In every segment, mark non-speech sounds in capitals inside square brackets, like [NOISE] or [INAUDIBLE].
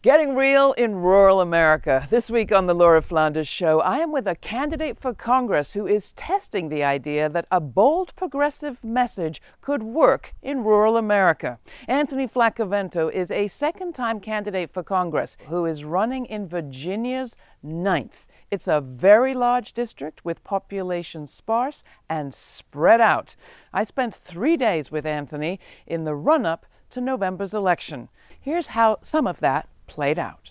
Getting real in rural America. This week on the Laura Flanders Show, I am with a candidate for Congress who is testing the idea that a bold progressive message could work in rural America. Anthony Flaccavento is a second time candidate for Congress who is running in Virginia's ninth. It's a very large district with population sparse and spread out. I spent three days with Anthony in the run up to November's election. Here's how some of that played out.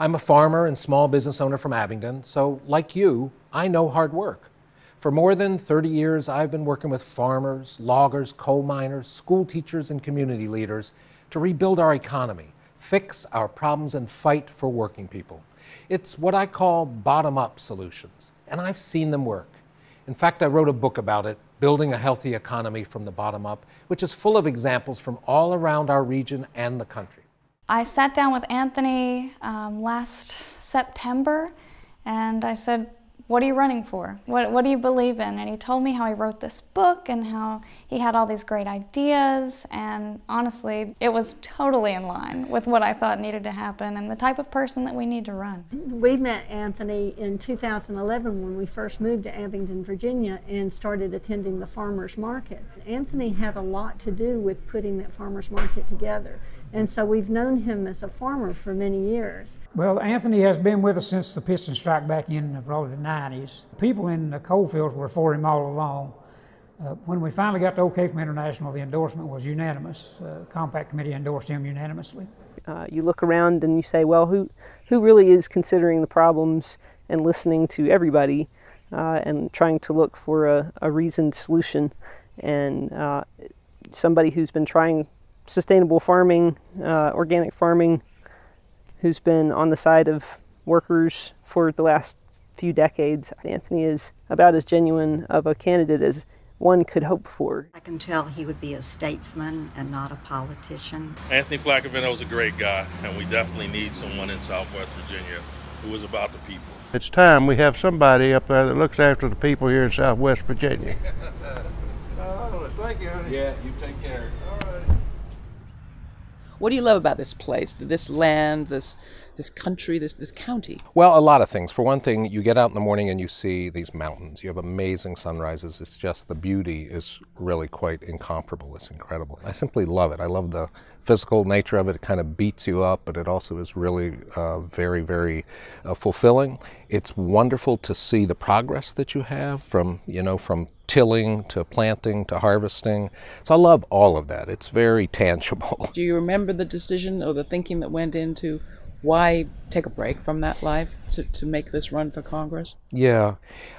I'm a farmer and small business owner from Abingdon, so like you, I know hard work. For more than 30 years, I've been working with farmers, loggers, coal miners, school teachers, and community leaders to rebuild our economy, fix our problems, and fight for working people. It's what I call bottom up solutions, and I've seen them work. In fact, I wrote a book about it, Building a Healthy Economy from the Bottom Up, which is full of examples from all around our region and the country. I sat down with Anthony um, last September and I said, what are you running for? What, what do you believe in? And he told me how he wrote this book and how he had all these great ideas. And honestly, it was totally in line with what I thought needed to happen and the type of person that we need to run. We met Anthony in 2011 when we first moved to Abingdon, Virginia, and started attending the farmers market. Anthony had a lot to do with putting that farmers market together. And so we've known him as a farmer for many years. Well, Anthony has been with us since the Pittston strike back in probably the 90s. People in the coal fields were for him all along. Uh, when we finally got the OK from International, the endorsement was unanimous. Uh, Compact Committee endorsed him unanimously. Uh, you look around and you say, well, who, who really is considering the problems and listening to everybody uh, and trying to look for a, a reasoned solution? And uh, somebody who's been trying sustainable farming, uh, organic farming, who's been on the side of workers for the last few decades. Anthony is about as genuine of a candidate as one could hope for. I can tell he would be a statesman and not a politician. Anthony Flaccavento is a great guy, and we definitely need someone in Southwest Virginia who is about the people. It's time we have somebody up there that looks after the people here in Southwest Virginia. [LAUGHS] oh, thank you, honey. Yeah, you take care. What do you love about this place, this land, this this country, this this county? Well, a lot of things. For one thing, you get out in the morning and you see these mountains. You have amazing sunrises. It's just the beauty is really quite incomparable. It's incredible. I simply love it. I love the physical nature of it. It kind of beats you up, but it also is really uh, very, very uh, fulfilling. It's wonderful to see the progress that you have from, you know, from tilling to planting to harvesting. So I love all of that. It's very [LAUGHS] tangible. Do you remember the decision or the thinking that went into why take a break from that life to, to make this run for Congress? Yeah,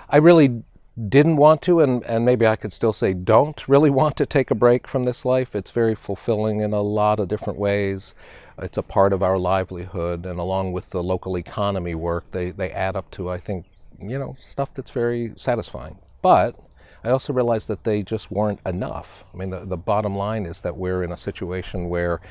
I really didn't want to, and, and maybe I could still say don't really [LAUGHS] want to take a break from this life. It's very fulfilling in a lot of different ways. It's a part of our livelihood, and along with the local economy work, they, they add up to, I think, you know, stuff that's very satisfying. But I also realized that they just weren't enough. I mean, the, the bottom line is that we're in a situation where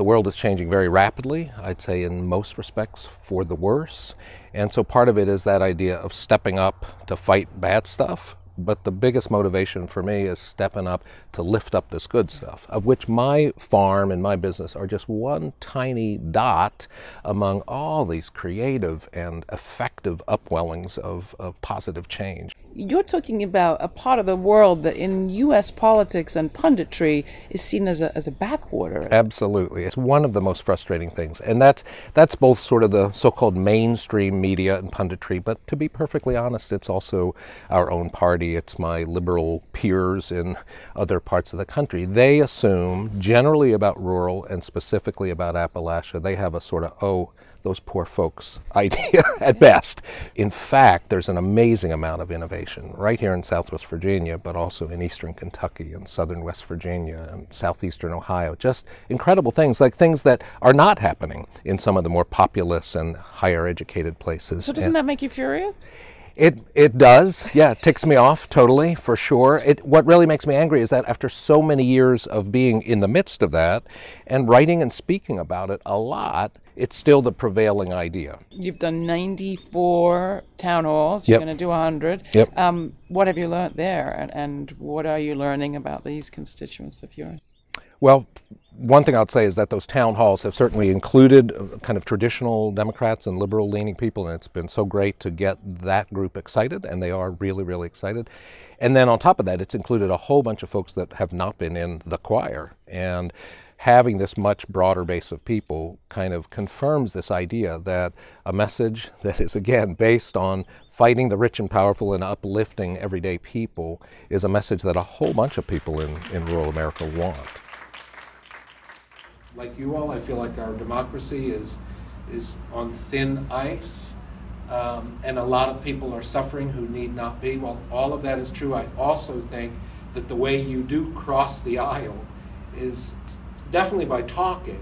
the world is changing very rapidly, I'd say in most respects for the worse. And so part of it is that idea of stepping up to fight bad stuff. But the biggest motivation for me is stepping up to lift up this good stuff, of which my farm and my business are just one tiny dot among all these creative and effective upwellings of, of positive change you're talking about a part of the world that in U.S. politics and punditry is seen as a, as a backwater. Absolutely. It's one of the most frustrating things. And that's, that's both sort of the so called mainstream media and punditry, but to be perfectly honest, it's also our own party. It's my liberal peers in other parts of the country. They assume, generally about rural and specifically about Appalachia, they have a sort of, oh, those poor folks [LAUGHS] idea at best. In fact, there's an amazing amount of innovation right here in Southwest Virginia, but also in Eastern Kentucky and Southern West Virginia and Southeastern Ohio. Just incredible things, like things that are not happening in some of the more populous and higher educated places. So doesn't and that make you furious? It it does. Yeah, it ticks me off totally for sure. It what really makes me angry is that after so many years of being in the midst of that and writing and speaking about it a lot, it's still the prevailing idea. You've done 94 town halls. You're going to do 100. Yep. Um, what have you learned there, and, and what are you learning about these constituents of yours? Well, one thing I'd say is that those town halls have certainly included uh, kind of traditional Democrats and liberal leaning people, and it's been so great to get that group excited, and they are really, really excited. And then on top of that, it's included a whole bunch of folks that have not been in the choir. And having this much broader base of people kind of confirms this idea that a message [LAUGHS] that is, again, based on fighting the rich and powerful and uplifting everyday people is a message that a whole bunch of people in, in rural America want like you all, I feel like our democracy is is on thin ice, um, and a lot of people are suffering who need not be. While all of that is true, I also think that the way you do cross the aisle is definitely by talking,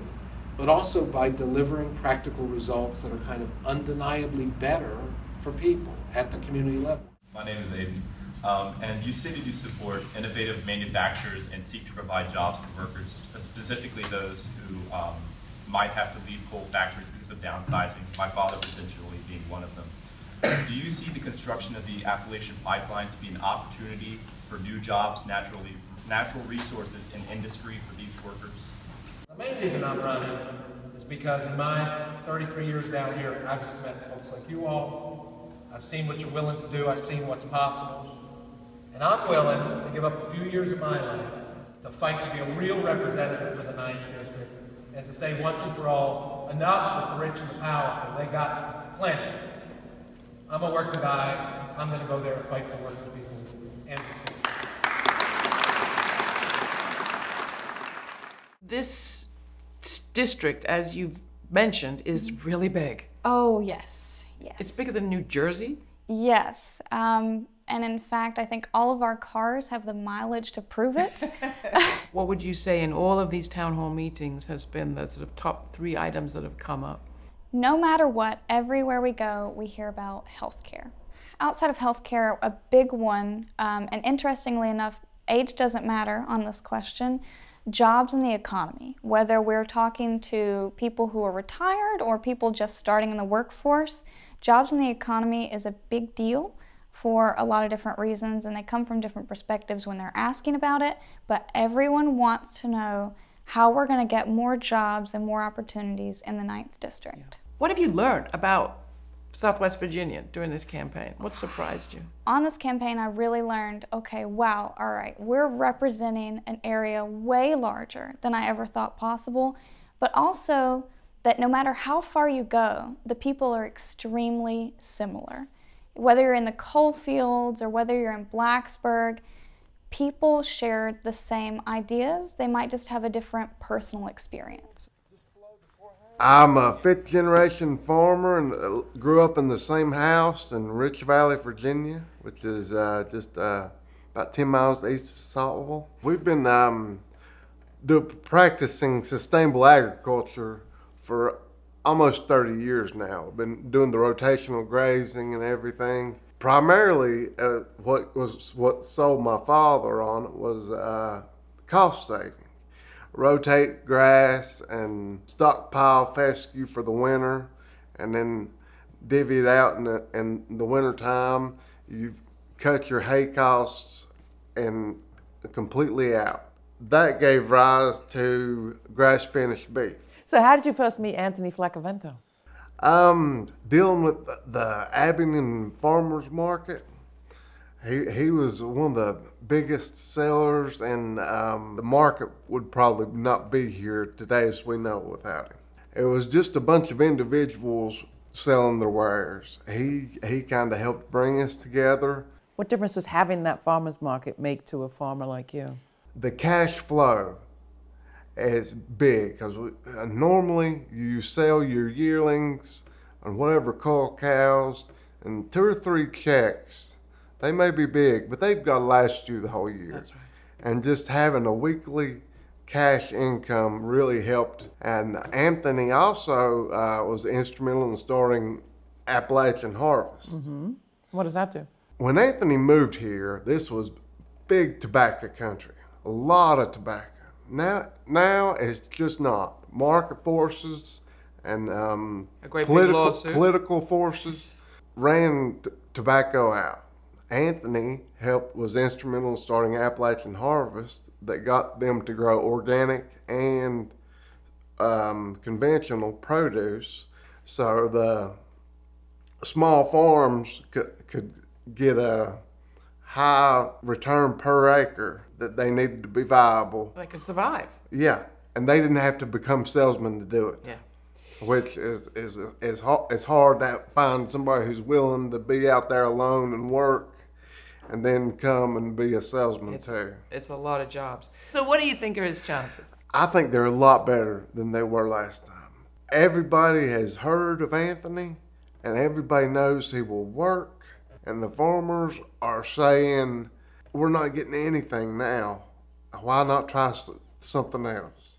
but also by delivering practical results that are kind of undeniably better for people at the community level. My name is Aiden. Um, and you stated you support innovative manufacturers and seek to provide jobs for workers, specifically those who um, might have to leave coal factories because of downsizing, my father potentially being one of them. Do you see the construction of the Appalachian Pipeline to be an opportunity for new jobs, naturally, natural resources, and industry for these workers? The main reason I'm running is because in my 33 years down here, I've just met folks like you all. I've seen what you're willing to do. I've seen what's possible. And I'm willing to give up a few years of my life to fight to be a real representative for the 9th District and to say once and for all, enough with the rich and the powerful. They got plenty. I'm a working guy. I'm going to go there and fight for working people. And this district, as you've mentioned, is really big. Oh, yes. Yes. It's bigger than New Jersey? Yes. Um, and in fact, I think all of our cars have the mileage to prove it. [LAUGHS] [LAUGHS] what would you say in all of these town hall meetings has been the sort of top three items that have come up? No matter what, everywhere we go, we hear about healthcare. Outside of healthcare, a big one, um, and interestingly enough, age doesn't matter on this question. Jobs in the economy, whether we're talking to people who are retired or people just starting in the workforce, jobs in the economy is a big deal for a lot of different reasons and they come from different perspectives when they're asking about it, but everyone wants to know how we're going to get more jobs and more opportunities in the Ninth District. What have you learned about Southwest Virginia during this campaign? What surprised you? On this campaign, I really learned okay, wow, all right, we're representing an area way larger than I ever thought possible, but also that no matter how far you go, the people are extremely similar whether you're in the coal fields or whether you're in Blacksburg, people share the same ideas. They might just have a different personal experience. I'm a fifth generation farmer and uh, grew up in the same house in Rich Valley, Virginia, which is uh, just uh, about 10 miles east of Saltville. We've been um, do, practicing sustainable agriculture for almost 30 years now. Been doing the rotational grazing and everything. Primarily, uh, what was what sold my father on it was uh, cost saving. Rotate grass and stockpile fescue for the winter, and then divvy it out in the, in the winter time. You cut your hay costs and completely out. That gave rise to grass finished beef. So, how did you first meet Anthony Flaccavento? Um, dealing with the, the Abingdon Farmers Market. He, he was one of the biggest sellers, and um, the market would probably not be here today as we know without him. It was just a bunch of individuals selling their wares. He he kind of helped bring us together. What difference does having that farmers market make to a farmer like you? The cash flow as big because uh, normally you sell your yearlings and whatever cull cows and two or three checks. They may be big, but they've got to last you the whole year. That's right. And just having a weekly cash income really helped. And Anthony also uh, was instrumental in starting Appalachian Harvest. Mm-hmm. What does that do? When Anthony moved here, this was big tobacco country, a lot of tobacco. Now, now it's just not. Market forces and um, political political forces ran t- tobacco out, Anthony helped was instrumental in starting Appalachian Harvest that got them to grow organic and um, conventional produce, so the small farms could, could get a high return per acre that they needed to be viable. They could survive. Yeah, and they didn't have to become salesmen to do it. Yeah. Which is is is it's hard to find somebody who's willing to be out there alone and work, and then come and be a salesman It's, too. it's a lot of jobs. So, what do you think are his chances? I think they're a lot better than they were last time. Everybody has heard of Anthony, and everybody knows he will work. And the farmers are saying, "We're not getting anything now. Why not try something else?"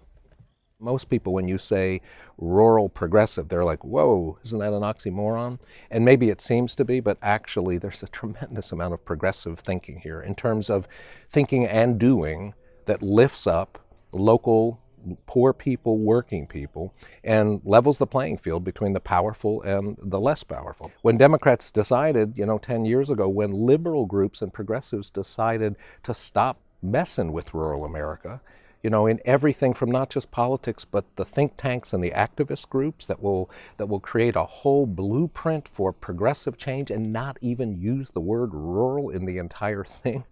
Most people, when you say rural progressive, they're like, whoa, isn't that an oxymoron? And maybe it seems to be, but actually, there's a tremendous amount of progressive thinking here in terms of thinking and doing that lifts up local poor people, working people, and levels the playing field between the powerful and the less powerful. When Democrats decided, you know, 10 years ago, when liberal groups and progressives decided to stop messing with rural America, you know, in everything from not just politics, but the think tanks and the activist groups that will that will create a whole blueprint for progressive change and not even use the word rural in the entire [LAUGHS] thing.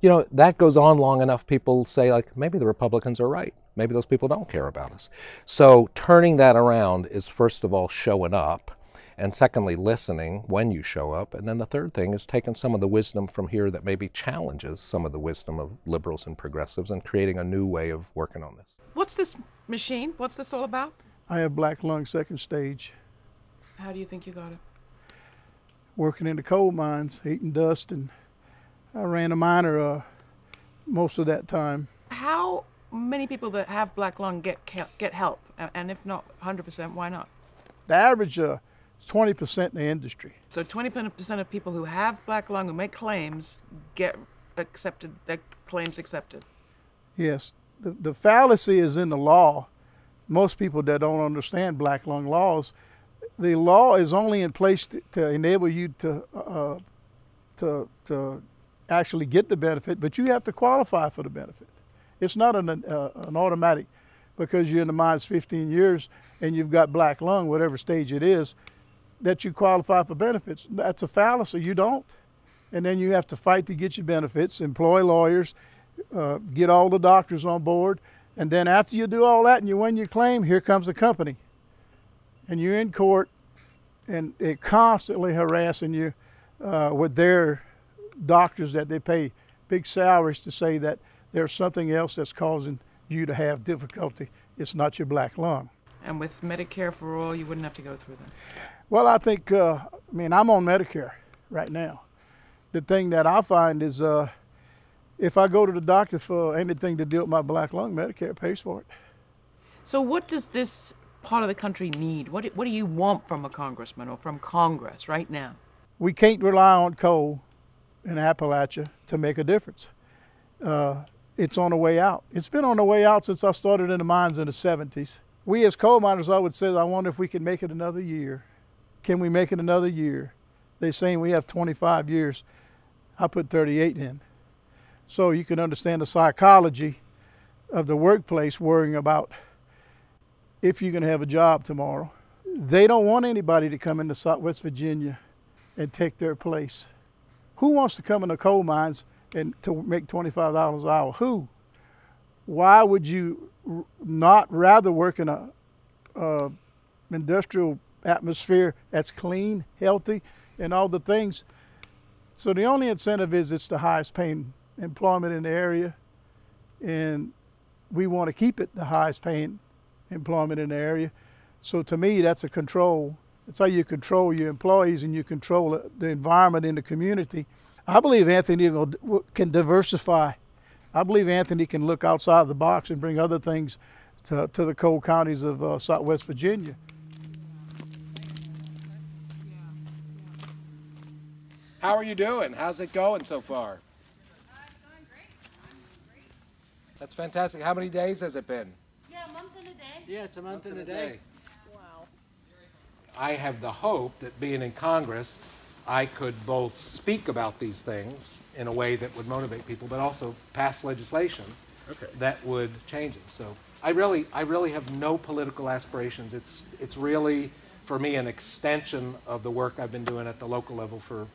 You know, that goes on long enough, people say, like, maybe the Republicans are right. Maybe those people don't care about us. So turning that around is first of all showing up, and secondly, listening when you show up. And then the third thing is taking some of the wisdom from here that maybe challenges some of the wisdom of liberals and progressives and creating a new way of working on this. What's this machine? What's this all about? I have black lung second stage. How do you think you got it? Working in the coal mines, eating dust, and I ran a miner uh, most of that time. How many people that have black lung get get help? And if not 100%, why not? The average uh, is 20% in the industry. So 20% of people who have black lung who make claims get accepted, their claims accepted. Yes, the, the fallacy is in the law. Most people that don't understand black lung laws, the law is only in place to, to enable you to uh, to to actually get the benefit, but you have to qualify for the benefit. It's not an uh, an automatic because you're in the mines 15 years and you've got black lung, whatever stage it is, that you qualify for benefits. That's a fallacy. You don't, and then you have to fight to get your benefits, employ lawyers, uh, get all the doctors on board, and then after you do all that and you win your claim, here comes the company, and you're in court, and it constantly harassing you uh, with their doctors that they pay big salaries to say that there's something else that's causing you to have difficulty. It's not your black lung. And with Medicare for all, you wouldn't have to go through that. Well, I think, uh, I mean, I'm on Medicare right now. The thing that I find is uh, if I go to the doctor for anything to deal with my black lung, Medicare pays for it. So, what does this part of the country need? What do, what do you want from a congressman or from Congress right now? We can't rely on coal in Appalachia to make a difference. Uh, it's on the way out. It's been on the way out since I started in the mines in the 70s. We as coal miners, I would say, I wonder if we can make it another year. Can we make it another year? They're saying we have 25 years. I put 38 in. So you can understand the psychology of the workplace worrying about if you're going to have a job tomorrow. They don't want anybody to come into Southwest Virginia and take their place. Who wants to come into coal mines and to make $25 an hour? Who? Why would you not rather work in a industrial atmosphere that's clean, healthy, and all the things? So the only incentive is it's the highest paying employment in the area, and we want to keep it the highest paying employment in the area. So to me, that's a control. It's how you control your employees and you control the environment in the community. I believe Anthony can diversify. I believe Anthony can look outside the box and bring other things to, to the coal counties of uh, Southwest Virginia. How are you doing? How's it going so far? That's fantastic. How many days has it been? Yeah, a month and a day. Yeah, it's a month and a day. Wow. I have the hope that being in Congress, I could both speak about these things in a way that would motivate people, but also pass legislation Okay. that would change it. So I really, I really have no political aspirations. It's, it's really, for me, an extension of the work I've been doing at the local level for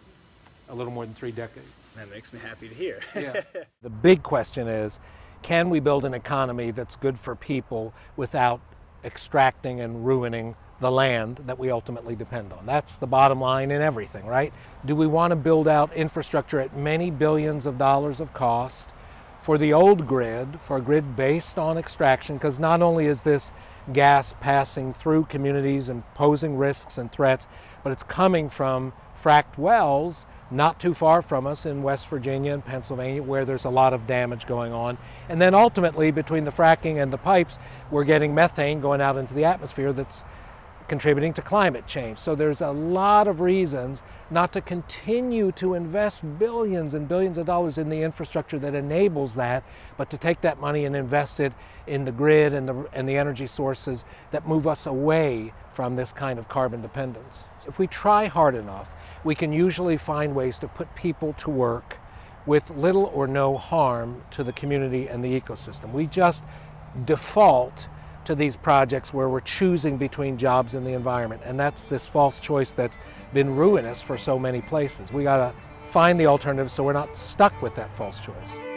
a little more than three decades. That makes me happy to hear. Yeah. [LAUGHS] the big question is, can we build an economy that's good for people without extracting and ruining the land that we ultimately depend on? That's the bottom line in everything, right? Do we want to build out infrastructure at many billions of dollars of cost for the old grid, for a grid based on extraction? Because not only is this gas passing through communities and posing risks and threats, but it's coming from fracked wells not too far from us in West Virginia and Pennsylvania, where there's a lot of damage going on. And then ultimately, between the fracking and the pipes, we're getting methane going out into the atmosphere that's contributing to climate change. So there's a lot of reasons not to continue to invest billions and billions of dollars in the infrastructure that enables that, but to take that money and invest it in the grid and the, and the energy sources that move us away from this kind of carbon dependence. If we try hard enough, we can usually find ways to put people to work with little or no harm to the community and the ecosystem. We just default to these projects where we're choosing between jobs and the environment. And that's this false choice that's been ruinous for so many places. We got to find the alternatives so we're not stuck with that false choice.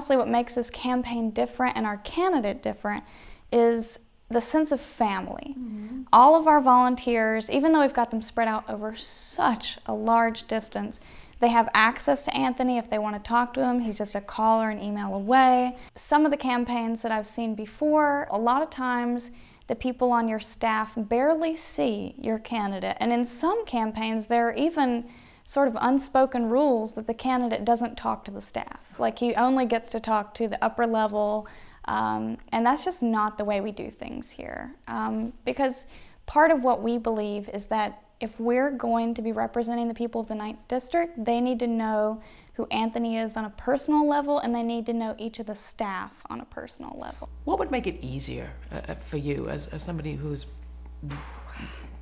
Honestly what makes this campaign different and our candidate different is the sense of family. Mm-hmm. All of our volunteers, even though we've got them spread out over such a large distance, they have access to Anthony if they want to talk to him. He's just a call or an email away. Some of the campaigns that I've seen before, a lot of times the people on your staff barely see your candidate. And in some campaigns, there are even sort of unspoken rules that the candidate doesn't talk to the staff. Like he only gets to talk to the upper level, um, and that's just not the way we do things here. Um, because part of what we believe is that if we're going to be representing the people of the ninth District, they need to know who Anthony is on a personal level and they need to know each of the staff on a personal level. What would make it easier uh, for you as, as somebody who's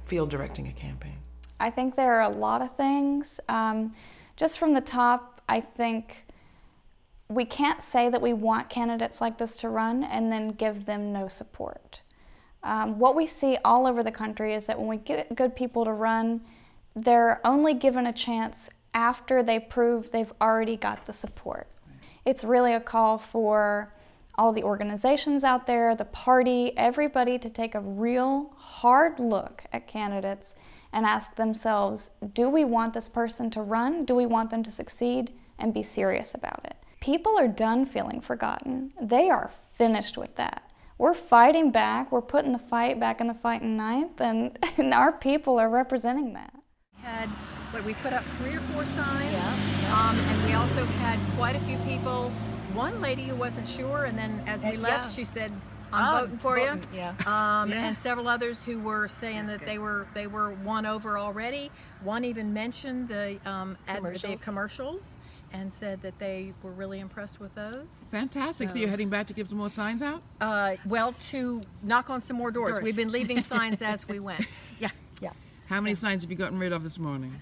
field directing a campaign? I think there are a lot of things. Um, just from the top, I think we can't say that we want candidates like this to run and then give them no support. Um, what we see all over the country is that when we get good people to run, they're only given a chance after they prove they've already got the support. It's really a call for all the organizations out there, the party, everybody to take a real hard look at candidates and ask themselves, do we want this person to run? Do we want them to succeed? And be serious about it. People are done feeling forgotten. They are finished with that. We're fighting back, we're putting the fight back in the fighting ninth, and, [LAUGHS] and our people are representing that. Had, what, we put up three or four signs, Um, and we also had quite a few people. One lady who wasn't sure, and then as we left, yeah. she said, "I'm Oh, voting for voting, you." yeah. Um, Yeah. And several others who were saying that they were they were won over already. One even mentioned the um, ad- the Commercials. commercials, and said that they were really impressed with those. Fantastic. So, you're heading back to give some more signs out? Uh, well, to knock on some more doors. Doors. We've been leaving [LAUGHS] signs as we went. Yeah, yeah. How many signs have you gotten rid of this morning?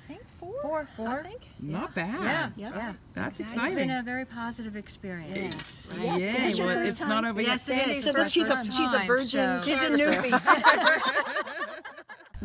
Four, four, I think. Not bad. Yeah, yeah. That's It's exciting. It's been a very positive experience. Yeah. Yay. Is this your Well, first it's not time? over yet. Yes, it Sandy's is. she's a time, she's a virgin. so- She's a [LAUGHS] newbie. [LAUGHS]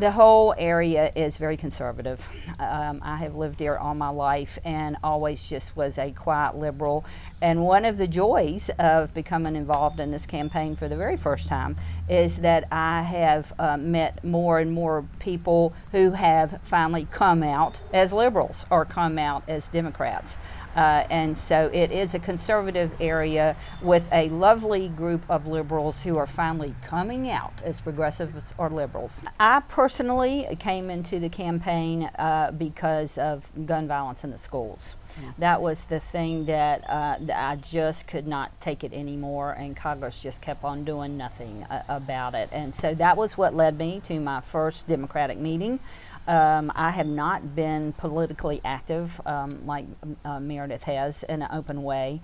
The whole area is very conservative. Um, I have lived here all my life and always just was a quiet liberal. And one of the joys of becoming involved in this campaign for the very first time is that I have uh, met more and more people who have finally come out as liberals or come out as Democrats. Uh, and so it is a conservative area with a lovely group of liberals who are finally coming out as progressives or liberals. I personally came into the campaign uh, because of gun violence in the schools. Mm. That was the thing that, uh, that, I just could not take it anymore, and Congress just kept on doing nothing uh, about it. And so that was what led me to my first Democratic meeting. Um, I have not been politically active um, like uh, Meredith has in an open way.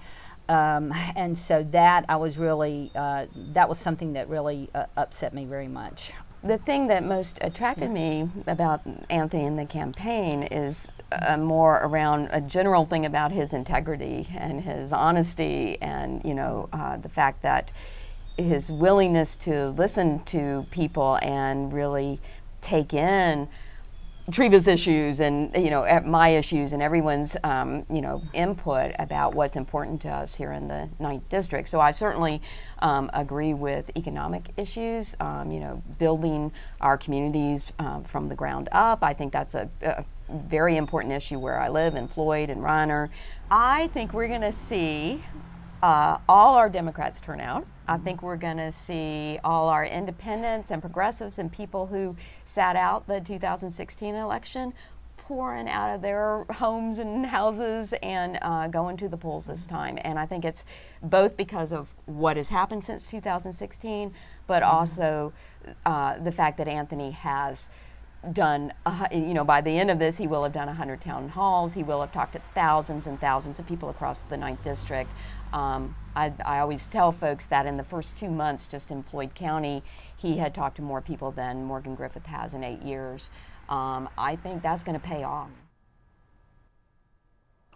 Um, and so that I was really, uh, that was something that really uh, upset me very much. The thing that most attracted me about Anthony and the campaign is uh, more around a general thing about his integrity and his honesty and, you know, uh, the fact that his willingness to listen to people and really take in Treva's issues and you know my issues and everyone's um, you know input about what's important to us here in the ninth district. So I certainly um, agree with economic issues. Um, you know, building our communities um, from the ground up. I think that's a, a, very important issue where I live in Floyd and Reiner. I think we're going to see uh, all our Democrats turn out. I think we're going to see all our independents and progressives and people who sat out the 2016 election pouring out of their [LAUGHS] homes and houses and uh, going to the polls this time. And I think it's both because of what has happened since 2016, but mm-hmm. also uh, the fact that Anthony has done, uh, you know, by the end of this, he will have done 100 town halls. He will have talked to thousands and thousands of people across the 9th District. Um, I, I, always tell folks that in the first two months, just in Floyd County, he had talked to more people than Morgan Griffith has in eight years. Um, I think that's going to pay off.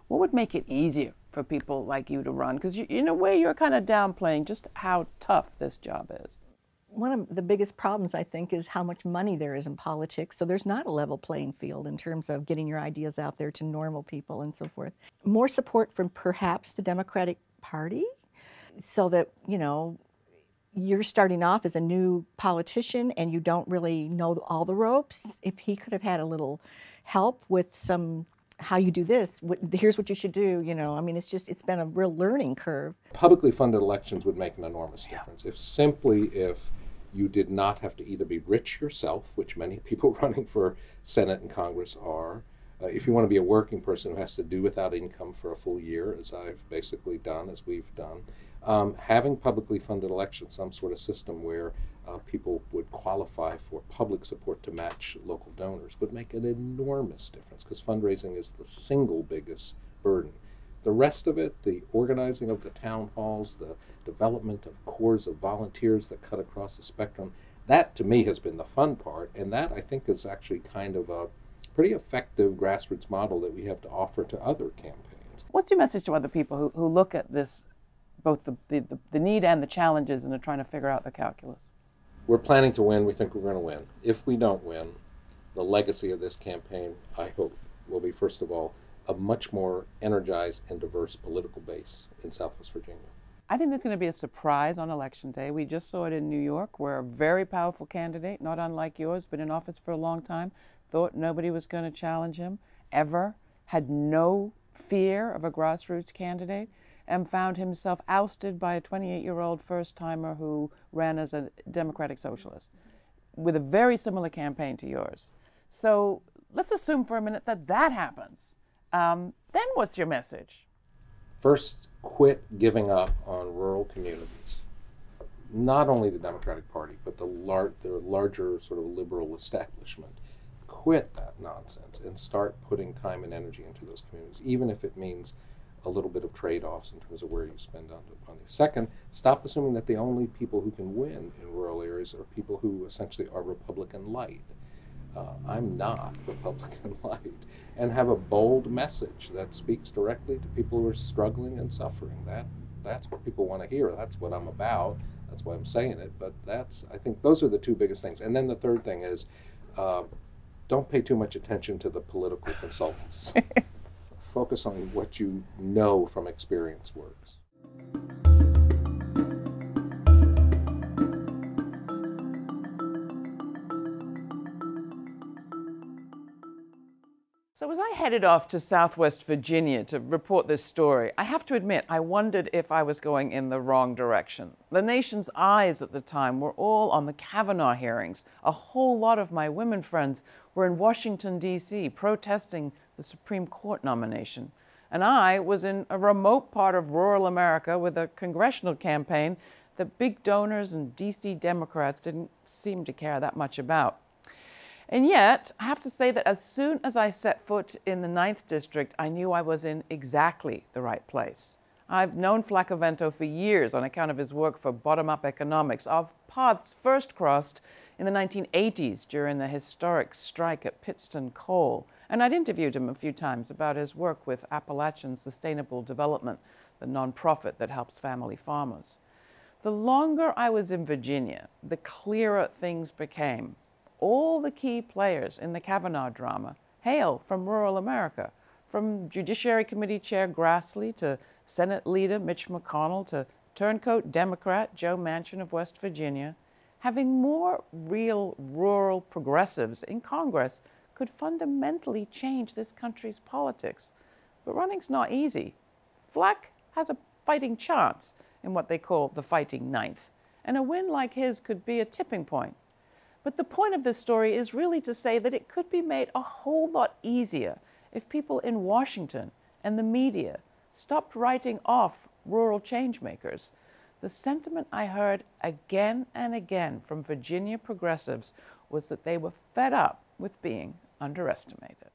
What would make it easier for people like you to run? Because in a way, you're kind of downplaying just how tough this job is one of the biggest problems, I think, is how much money there is in politics. So there's not a level playing field in terms of getting your ideas out there to normal people and so forth. More support from perhaps the Democratic Party so that, you know, you're starting off as a new politician and you don't really know all the ropes. If he could have had a little help with some how you do this, what, here's what you should do, you know. I mean, it's just, it's been a real learning curve. Publicly funded elections would make an enormous difference. If simply if you did not have to either be rich yourself, which many [LAUGHS] people running for Senate and Congress are, uh, if you want to be a working person who has to do without income for a full year, as I've basically done, as we've done, um, having publicly funded elections, some sort of system where uh, people would qualify for public support to match local donors, would make an enormous difference because fundraising is the single biggest burden. The rest of it, the organizing of the town halls, the development of cores of volunteers that cut across the spectrum, that to me has been the fun part, and that I think is actually kind of a pretty effective grassroots model that we have to offer to other campaigns. What's your message to other people who, who look at this, both the, the, the need and the challenges, and are trying to figure out the calculus? We're planning to win. We think we're going to win. If we don't win, the legacy of this campaign, I hope, will be first of all a much more energized and diverse political base in Southwest Virginia. I think there's going to be a surprise on election day. We just saw it in New York, where a very powerful candidate, not unlike yours, been in office for a long time, thought nobody was going to challenge him ever, had no fear of a grassroots candidate, and found himself ousted by a 28 year old first timer who ran as a Democratic Socialist with a very similar campaign to yours. So let's assume for a minute that that happens. Um, then what's your message? First, quit giving up on rural communities. Not only the Democratic Party, but the, lar- the larger sort of liberal establishment quit that nonsense and start putting time and energy into those communities, even if it means a little bit of trade offs in terms of where you spend on money. Second, stop assuming that the only people who can win in rural areas are people who essentially are Republican light. Uh, I'm not [LAUGHS] Republican light. And have a bold message that speaks directly to people who are struggling and suffering. That that's what people want to hear. That's what I'm about. That's why I'm saying it. But that's I think those are the two biggest things. And then the third thing is uh, don't pay too much attention to the political consultants. [LAUGHS] Focus on what you know from experience works. So, as I headed off to Southwest Virginia to report this story, I have to admit I wondered if I was going in the wrong direction. The nation's eyes at the time were all on the Kavanaugh hearings. A whole lot of my women friends were in Washington, D.C., protesting the Supreme Court nomination. And I was in a remote part of rural America with a congressional campaign that big donors and D.C. Democrats didn't seem to care that much about. And yet, I have to say that as soon as I set foot in the Ninth District, I knew I was in exactly the right place. I've known Flaccavento for years on account of his work for bottom up economics. Our paths first crossed in the 1980s during the historic strike at Pittston Coal. And I'd interviewed him a few times about his work with Appalachian Sustainable Development, the nonprofit that helps family farmers. The longer I was in Virginia, the clearer things became all the key players in the Kavanaugh drama hail from rural America, from Judiciary Committee Chair Grassley to Senate Leader Mitch McConnell to turncoat Democrat Joe Manchin of West Virginia. Having more real rural progressives in Congress could fundamentally change this country's politics. But running's not easy. Flack has a fighting chance in what they call the fighting ninth, and a win like his could be a tipping point but the point of this story is really to say that it could be made a whole lot easier if people in Washington and the media stopped writing off rural changemakers. The sentiment I heard again and again from Virginia progressives was that they were fed up with being underestimated.